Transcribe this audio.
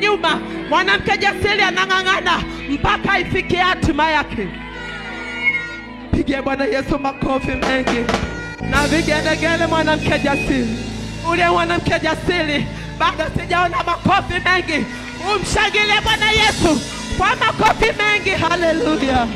nyuma. Mwanamke jasiri anang'ang'ana mpaka ifikie hatima yake. Pigia Bwana Yesu makofi mengi na vigelegele. Mwanamke jasiri, ule mwanamke jasiri, bado sijaona makofi mengi. Umshangilie Bwana Yesu kwa makofi mengi. Haleluya!